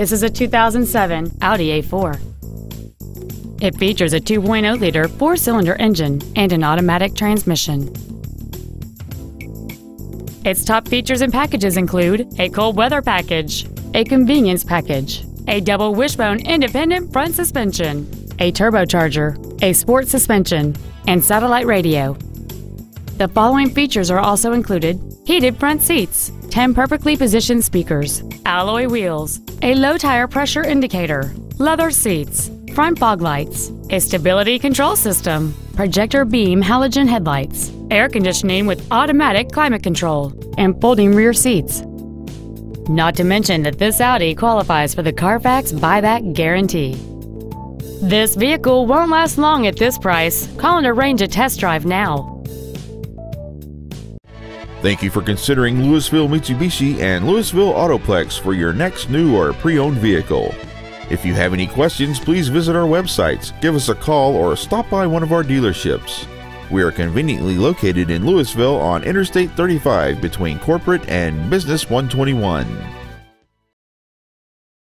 This is a 2007 Audi A4. It features a 2.0-liter four-cylinder engine and an automatic transmission. Its top features and packages include a cold weather package, a convenience package, a double wishbone independent front suspension, a turbocharger, a sport suspension, and satellite radio. The following features are also included heated front seats, 10 perfectly positioned speakers, alloy wheels, a low tire pressure indicator, leather seats, front fog lights, a stability control system, projector beam halogen headlights, air conditioning with automatic climate control, and folding rear seats. Not to mention that this Audi qualifies for the Carfax buyback guarantee. This vehicle won't last long at this price. Call and arrange a test drive now. Thank you for considering Lewisville Mitsubishi and Lewisville Autoplex for your next new or pre owned vehicle. If you have any questions, please visit our websites, give us a call, or stop by one of our dealerships. We are conveniently located in Lewisville on Interstate 35 between Corporate and Business 121.